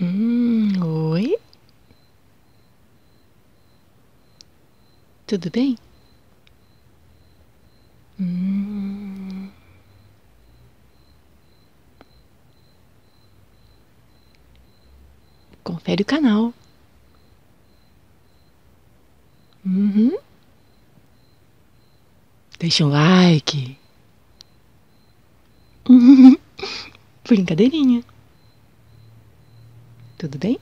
Hum, oi? Tudo bem? Hum. Confere o canal. Uhum. Deixa um like. Brincadeirinha. Tudo bem?